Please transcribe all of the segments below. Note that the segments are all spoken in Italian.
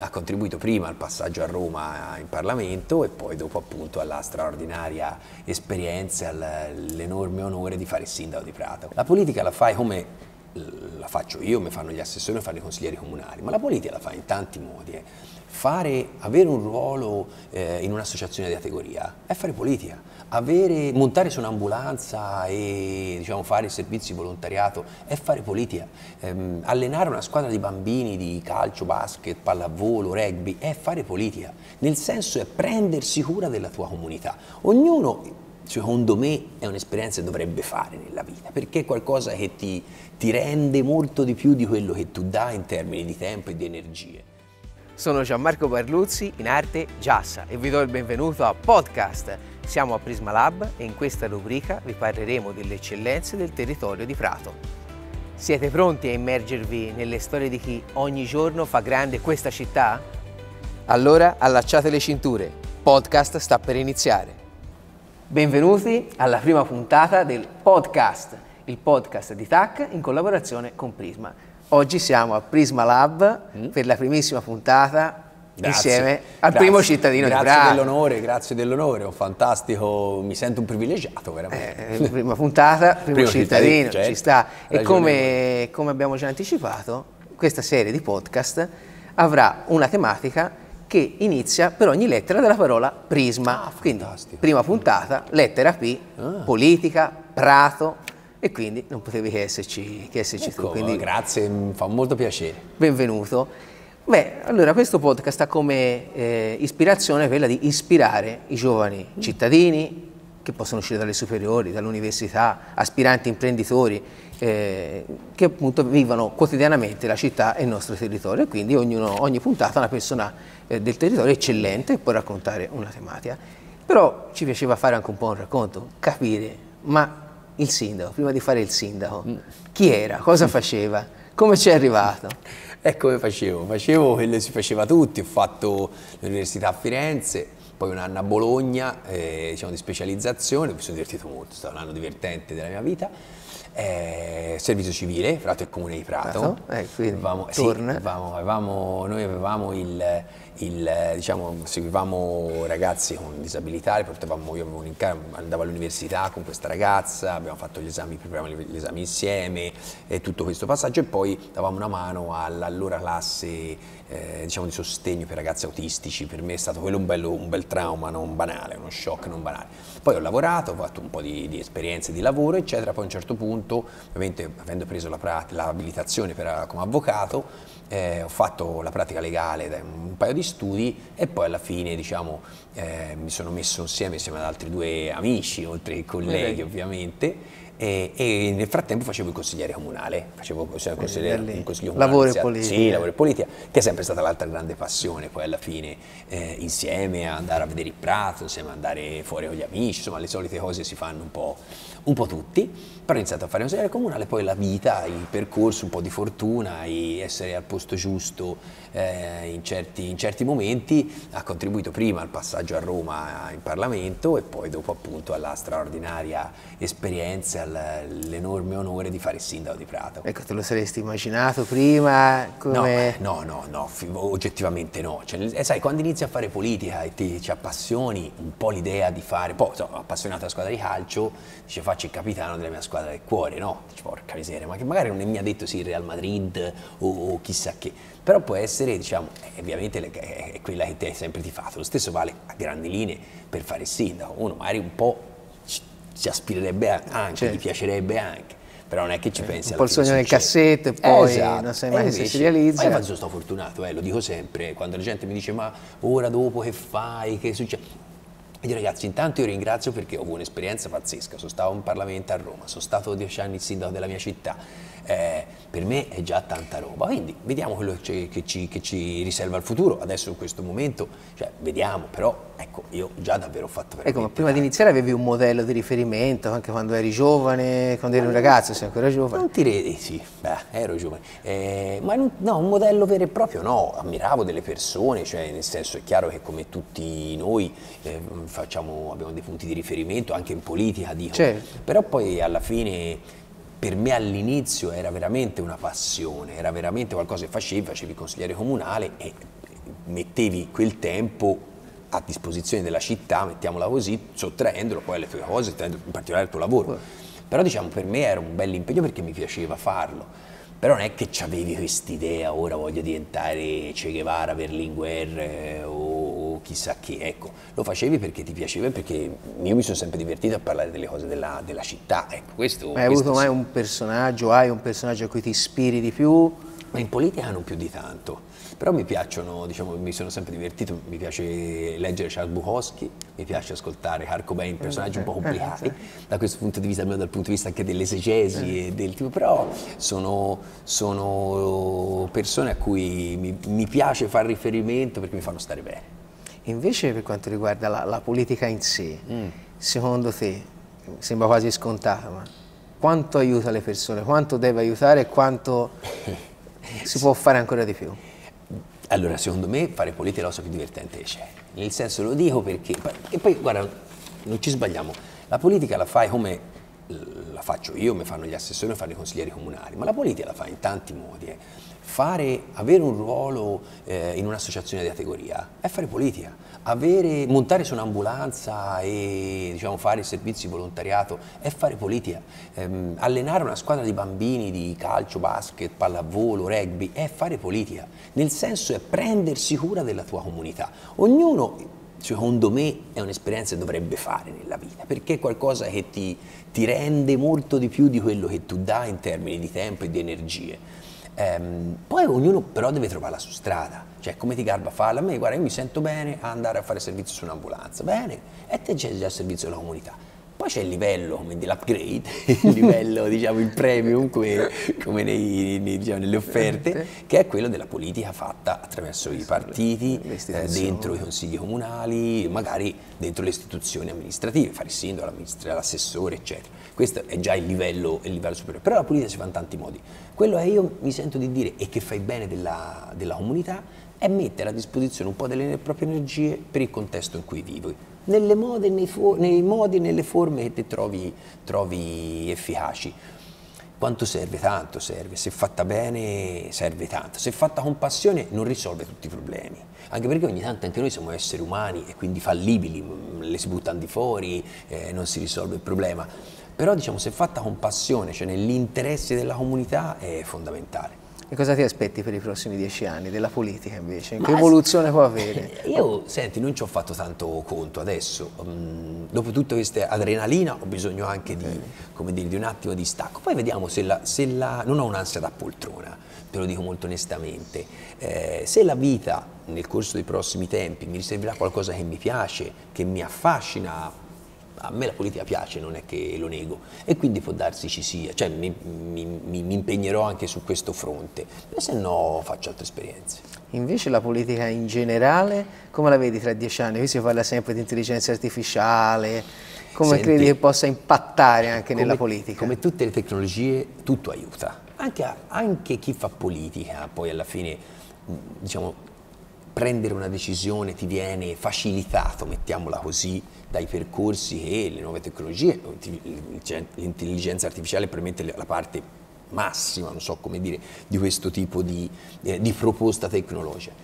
Ha contribuito prima al passaggio a Roma in Parlamento e poi dopo appunto alla straordinaria esperienza e all'enorme onore di fare il sindaco di Prato. La politica la fai come la faccio io, mi fanno gli assessori, mi fanno i consiglieri comunali, ma la politica la fai in tanti modi. Eh. Fare, avere un ruolo eh, in un'associazione di categoria è fare politica, avere, montare su un'ambulanza e diciamo, fare servizi volontariato è fare politica, ehm, allenare una squadra di bambini di calcio, basket, pallavolo, rugby è fare politica, nel senso è prendersi cura della tua comunità. Ognuno secondo me è un'esperienza che dovrebbe fare nella vita, perché è qualcosa che ti, ti rende molto di più di quello che tu dai in termini di tempo e di energie. Sono Gianmarco Barluzzi, in arte Giassa, e vi do il benvenuto a Podcast. Siamo a Prisma Lab e in questa rubrica vi parleremo delle eccellenze del territorio di Prato. Siete pronti a immergervi nelle storie di chi ogni giorno fa grande questa città? Allora allacciate le cinture, podcast sta per iniziare. Benvenuti alla prima puntata del podcast, il podcast di TAC in collaborazione con Prisma. Oggi siamo a Prisma Lab mm. per la primissima puntata Grazie. insieme al grazie. primo cittadino grazie di Prato. Dell'onore, grazie dell'onore, un fantastico, mi sento un privilegiato veramente. Eh, prima puntata, primo, primo cittadino, cittadino certo. ci sta. E come, come abbiamo già anticipato, questa serie di podcast avrà una tematica che inizia per ogni lettera della parola prisma. Ah, quindi, prima puntata, lettera P, ah. politica, prato, e quindi non potevi che esserci, che esserci ecco, tu. Quindi, grazie, mi fa molto piacere. Benvenuto. Beh, allora questo podcast ha come eh, ispirazione quella di ispirare i giovani cittadini che possono uscire dalle superiori, dall'università, aspiranti imprenditori, eh, che appunto vivono quotidianamente la città e il nostro territorio e quindi ognuno, ogni puntata una persona eh, del territorio eccellente può raccontare una tematica. Però ci piaceva fare anche un po' un racconto, capire, ma il sindaco, prima di fare il sindaco, mm. chi era, cosa faceva, come ci è arrivato? E come facevo? Facevo quello si faceva tutti, ho fatto l'università a Firenze, poi un anno a Bologna, eh, diciamo di specializzazione, mi sono divertito molto, è stato un anno divertente della mia vita. Eh, servizio civile, Prato e Comune di Prato. Prato? Eh, avevamo, sì, avevamo, avevamo, noi avevamo il il, diciamo, seguivamo ragazzi con disabilità, portavamo, io un andavo all'università con questa ragazza, abbiamo fatto gli esami, prepariamo gli esami insieme e tutto questo passaggio e poi davamo una mano all'allora classe eh, diciamo, di sostegno per ragazzi autistici, per me è stato quello un, bello, un bel trauma non banale, uno shock non banale. Poi ho lavorato, ho fatto un po' di, di esperienze di lavoro eccetera, poi a un certo punto, ovviamente avendo preso l'abilitazione come avvocato, eh, ho fatto la pratica legale un paio di studi e poi alla fine diciamo, eh, mi sono messo insieme insieme ad altri due amici, oltre che colleghi ovviamente, e, e, nel frattempo facevo il consigliere comunale, facevo il consigliere, il consiglio comunale. Lavoro e politica. Sì, lavoro e politica, che è sempre stata l'altra grande passione, poi alla fine eh, insieme a andare a vedere il prato, insieme a andare fuori con gli amici, insomma le solite cose si fanno un po', un po tutti, però ho iniziato a fare il consigliere comunale, poi la vita, il percorso, un po' di fortuna, essere al posto giusto eh, in, certi, in certi momenti ha contribuito prima al passaggio a Roma in Parlamento e poi dopo appunto alla straordinaria esperienza, l'enorme onore di fare il sindaco di Prato. Ecco, te lo saresti immaginato prima? Come... No, no, no, no, oggettivamente no. Cioè, eh, sai, quando inizi a fare politica e ti, ti appassioni un po' l'idea di fare, poi sono appassionato alla squadra di calcio, dice faccio il capitano della mia squadra del cuore, no? Dice porca miseria, ma che magari non mi ha detto sì il Real Madrid o, o chissà che, però può essere, diciamo, ovviamente è quella che ti hai sempre tifato, lo stesso vale a grandi linee per fare il sindaco, uno magari un po' ci aspirerebbe anche, certo. gli piacerebbe anche però non è che ci eh, pensi un po' il sogno nel cassetto poi esatto. non sai mai invece, se si realizza ma io sono stato fortunato, eh, lo dico sempre quando la gente mi dice ma ora dopo che fai, che succede io ragazzi, intanto io ringrazio perché ho avuto un'esperienza pazzesca, sono stato in Parlamento a Roma, sono stato dieci anni il sindaco della mia città, eh, per me è già tanta roba, quindi vediamo quello che ci, che ci, riserva il futuro, adesso in questo momento, cioè, vediamo, però ecco, io già davvero ho fatto veramente Ecco, ma prima di iniziare avevi un modello di riferimento, anche quando eri giovane, quando eri un ragazzo, sei ancora giovane? Non ti redi, sì, beh, ero giovane, eh, ma non, no, un modello vero e proprio no, ammiravo delle persone, cioè nel senso è chiaro che come tutti noi eh, facciamo, abbiamo dei punti di riferimento anche in politica, dico. Certo. però poi alla fine per me all'inizio era veramente una passione, era veramente qualcosa che facevi, facevi consigliere comunale e mettevi quel tempo a disposizione della città, mettiamola così, sottraendolo poi alle tue cose, in particolare al tuo lavoro. Però diciamo per me era un bel impegno perché mi piaceva farlo. Però non è che avevi quest'idea, ora voglio diventare Che Guevara, Berlinguer eh, o chissà che, ecco, lo facevi perché ti piaceva e perché io mi sono sempre divertito a parlare delle cose della, della città, ecco, questo... Ma hai questo avuto mai un personaggio, hai un personaggio a cui ti ispiri di più? Ma in politica non più di tanto, però mi piacciono, diciamo, mi sono sempre divertito, mi piace leggere Charles Bukowski, mi piace ascoltare Kurt Cobain, personaggi un po' complicati da questo punto di vista, almeno dal punto di vista anche dell'esegesi e del tipo, però sono, sono persone a cui mi, mi, piace fare riferimento perché mi fanno stare bene. Invece per quanto riguarda la, la politica in sé, mm. secondo te, sembra quasi scontato, ma quanto aiuta le persone, quanto deve aiutare e quanto si può fare ancora di più? Allora, secondo me fare politica è la cosa più divertente che c'è. Nel senso lo dico perché, e poi guarda, non ci sbagliamo, la politica la fai come la faccio io, mi fanno gli assessori, mi fanno i consiglieri comunali, ma la politica la fai in tanti modi. Eh. Fare, avere un ruolo eh, in un'associazione di categoria è fare politica. Avere, montare su un'ambulanza e diciamo, fare servizi di volontariato è fare politica. Ehm, allenare una squadra di bambini di calcio, basket, pallavolo, rugby è fare politica. Nel senso è prendersi cura della tua comunità. Ognuno secondo me è un'esperienza che dovrebbe fare nella vita, perché è qualcosa che ti, ti, rende molto di più di quello che tu dai in termini di tempo e di energie. Ehm, poi ognuno però deve trovarla su strada, cioè come ti garba farla, a me guarda io mi sento bene a andare a fare servizio su un'ambulanza, bene, e te c'è già il servizio della comunità poi c'è il livello, come l'upgrade, il livello, diciamo, il premium, come, come nei, nei, diciamo, nelle offerte, che è quello della politica fatta attraverso i partiti, eh, dentro i consigli comunali, magari dentro le istituzioni amministrative, fare il sindaco, l'assessore, eccetera. Questo è già il livello, il livello, superiore. Però la politica si fa in tanti modi. Quello che io mi sento di dire e che fai bene della, della comunità è mettere a disposizione un po' delle proprie energie per il contesto in cui vivi nelle mode, nei, nei modi nelle forme che ti trovi, trovi efficaci. Quanto serve? Tanto serve, se fatta bene serve tanto, se fatta con passione non risolve tutti i problemi, anche perché ogni tanto anche noi siamo esseri umani e quindi fallibili, mm, le si buttano di fuori, eh, non si risolve il problema, però diciamo se fatta con passione, cioè nell'interesse della comunità è fondamentale. E cosa ti aspetti per i prossimi dieci anni della politica invece? Che evoluzione può avere? Io, senti, non ci ho fatto tanto conto adesso. Um, dopo tutta questa adrenalina ho bisogno anche okay. di, dire, di, un attimo di stacco. Poi vediamo se la... Se la non ho un'ansia da poltrona, te lo dico molto onestamente. Eh, se la vita nel corso dei prossimi tempi mi riserverà qualcosa che mi piace, che mi affascina a me la politica piace, non è che lo nego, e quindi può darsi ci sia, cioè mi, mi, mi impegnerò anche su questo fronte, e se no faccio altre esperienze. Invece la politica in generale, come la vedi tra dieci anni? Qui si parla sempre di intelligenza artificiale, come Senti, credi che possa impattare anche come, nella politica? Come tutte le tecnologie, tutto aiuta. Anche, anche chi fa politica poi alla fine, diciamo, prendere una decisione ti viene facilitato, mettiamola così, dai percorsi che le nuove tecnologie, l'intelligenza artificiale probabilmente la parte massima, non so come dire, di questo tipo di, eh, di proposta tecnologica.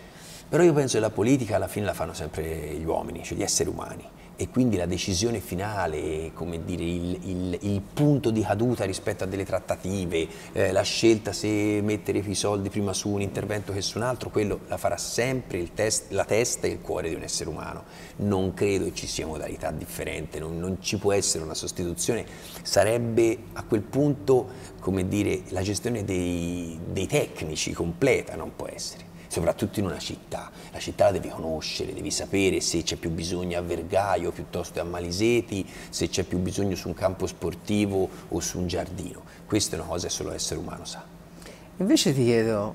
Però io penso che la politica alla fine la fanno sempre gli uomini, cioè gli esseri umani e quindi la decisione finale, come dire, il, il, il punto di caduta rispetto a delle trattative, eh, la scelta se mettere i soldi prima su un intervento che su un altro, quello la farà sempre test, la testa e il cuore di un essere umano. Non credo ci sia modalità differente, non, non ci può essere una sostituzione, sarebbe a quel punto, come dire, la gestione dei, dei tecnici completa, non può essere soprattutto in una città. La città la devi conoscere, devi sapere se c'è più bisogno a Vergaio piuttosto che a Maliseti, se c'è più bisogno su un campo sportivo o su un giardino. Questa è una cosa che solo l'essere umano sa. Invece ti chiedo,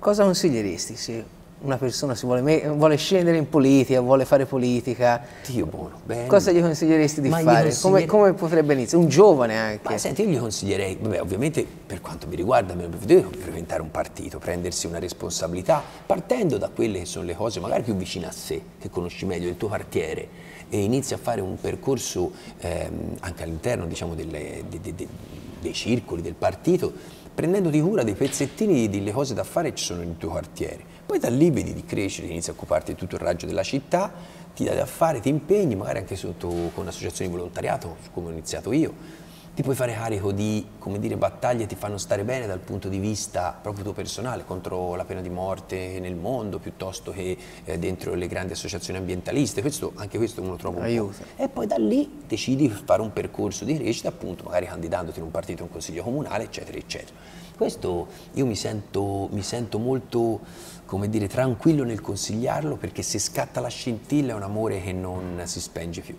cosa consiglieresti se una persona si vuole, vuole, scendere in politica, vuole fare politica, Dio buono, bene. cosa gli consiglieresti di Ma fare? Consigliere... Come, come, potrebbe iniziare? Un giovane anche? Ma senti, io gli consiglierei, vabbè, ovviamente per quanto mi riguarda, devo frequentare un partito, prendersi una responsabilità, partendo da quelle che sono le cose magari più vicine a sé, che conosci meglio, il tuo quartiere, e inizi a fare un percorso ehm, anche all'interno diciamo, delle, de, de, de, dei circoli del partito, prendendoti cura dei pezzettini delle cose da fare che ci sono nel tuo quartiere poi da lì vedi di crescere, inizi a occuparti di tutto il raggio della città, ti dai da fare, ti impegni, magari anche sotto, con associazioni di volontariato, come ho iniziato io, ti puoi fare carico di come dire, battaglie che ti fanno stare bene dal punto di vista proprio tuo personale, contro la pena di morte nel mondo, piuttosto che eh, dentro le grandi associazioni ambientaliste, questo, anche questo uno trova un Aiuto. po'. E poi da lì decidi di fare un percorso di crescita, appunto, magari candidandoti in un partito, in un consiglio comunale, eccetera, eccetera. Questo io mi sento, mi sento molto, come dire, tranquillo nel consigliarlo perché se scatta la scintilla è un amore che non si spenge più.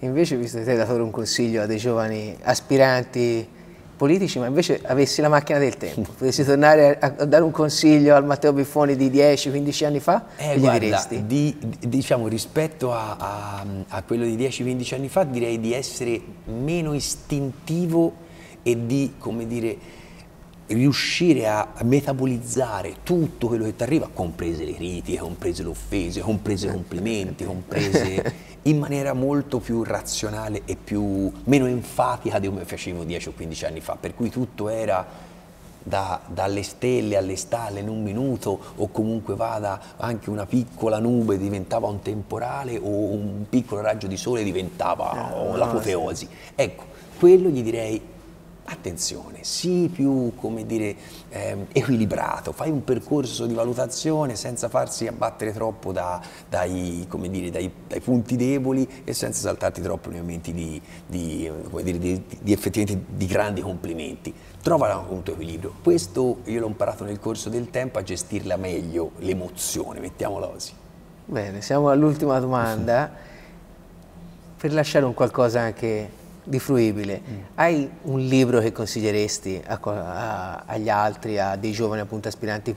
Invece, visto che te hai dato un consiglio a dei giovani aspiranti politici, ma invece avessi la macchina del tempo, potessi tornare a, a dare un consiglio al Matteo Biffoni di 10-15 anni fa, eh, gli guarda, diresti? Di, diciamo, rispetto a, a, a quello di 10-15 anni fa, direi di essere meno istintivo e di, come dire, riuscire a metabolizzare tutto quello che ti arriva, comprese le critiche, comprese le offese, comprese i complimenti, comprese in maniera molto più razionale e più, meno enfatica di come facevo 10 o 15 anni fa, per cui tutto era da, dalle stelle alle stalle in un minuto o comunque vada anche una piccola nube diventava un temporale o un piccolo raggio di sole diventava oh, l'apoteosi. Ecco, quello gli direi attenzione, sii più, come dire, eh, equilibrato, fai un percorso di valutazione senza farsi abbattere troppo da, dai, dire, dai, dai, punti deboli e senza saltarti troppo nei momenti di, di, dire, di effettivamente di grandi complimenti. Trova un punto equilibrio. Questo io l'ho imparato nel corso del tempo a gestirla meglio, l'emozione, mettiamola così. Bene, siamo all'ultima domanda. per lasciare un qualcosa anche di fruibile. Mm. Hai un libro che consiglieresti a, a, agli altri, a dei giovani appunto aspiranti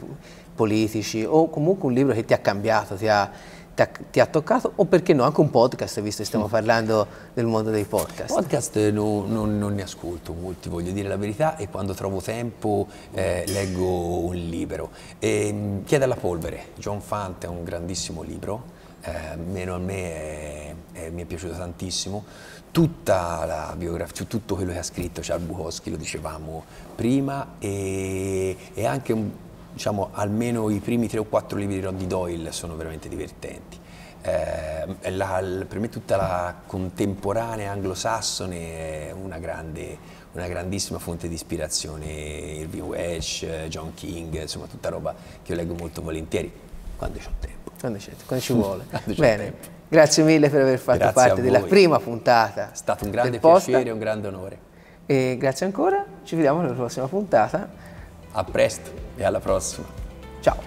politici o comunque un libro che ti ha cambiato, ti ha, ti ha, ti ha toccato o perché no anche un podcast visto che stiamo mm. parlando del mondo dei podcast? Podcast no, non, non, ne ascolto molti, voglio dire la verità e quando trovo tempo eh, leggo un libro. E, ehm, Chiede alla polvere, John Fante è un grandissimo libro, eh, meno a me è, è, mi è piaciuto tantissimo. Tutta la biografia, tutto quello che ha scritto Charles Bukowski, lo dicevamo prima, e, e anche diciamo, almeno i primi tre o quattro libri di Roddy Doyle sono veramente divertenti. Eh, la, per me tutta la contemporanea anglosassone è una, grande, una grandissima fonte di ispirazione, Irving Welsh, John King, insomma tutta roba che io leggo molto volentieri quando ho tempo. Quando, quando ci vuole. Bene. Tempo. Grazie mille per aver fatto grazie parte della prima puntata. È stato un grande piacere e un grande onore. E grazie ancora, ci vediamo nella prossima puntata. A presto e alla prossima. Ciao.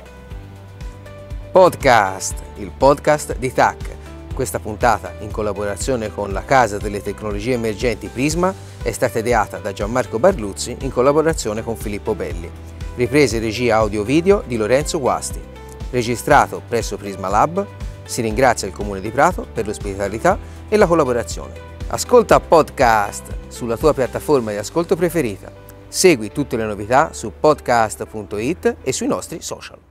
Podcast, il podcast di TAC. Questa puntata, in collaborazione con la Casa delle Tecnologie Emergenti Prisma, è stata ideata da Gianmarco Barluzzi in collaborazione con Filippo Belli. Riprese regia audio-video di Lorenzo Guasti. Registrato presso Prisma Lab si ringrazia il Comune di Prato per l'ospitalità e la collaborazione. Ascolta podcast sulla tua piattaforma di ascolto preferita. Segui tutte le novità su podcast.it e sui nostri social.